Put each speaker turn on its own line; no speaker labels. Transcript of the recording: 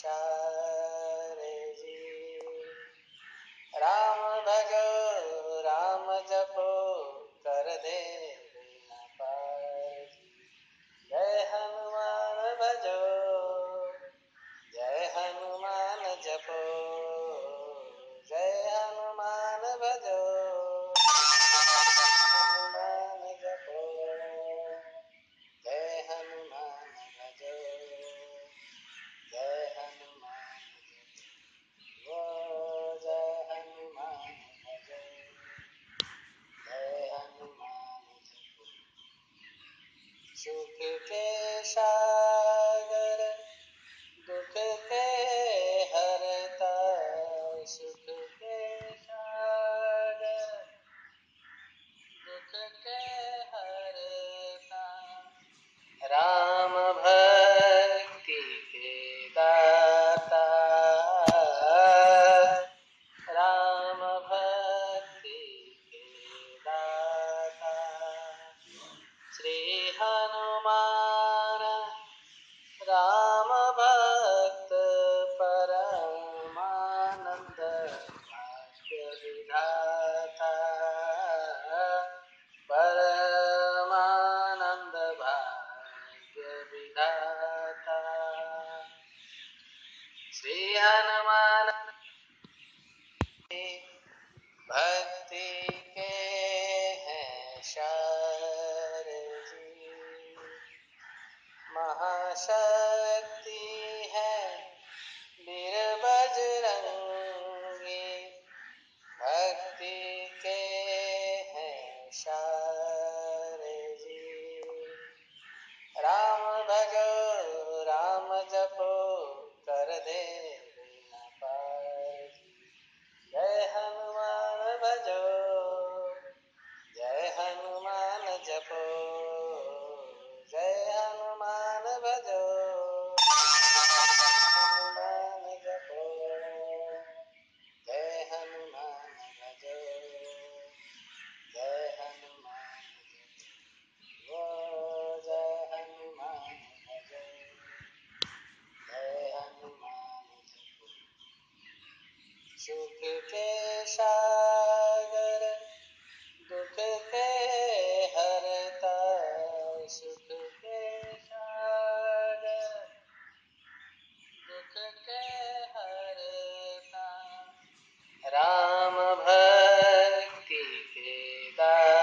विचारे राम भजो राम जपो कर दे जय हनुमान भजो। Do que हनुमान राम महाशक्ति है वीर बजरंगी भक्ति के हैं शारजी राम भजो राम जपो सुख के सागर, दुख के हरता सुख के सागर, दुख के हरता राम भक्ति के दा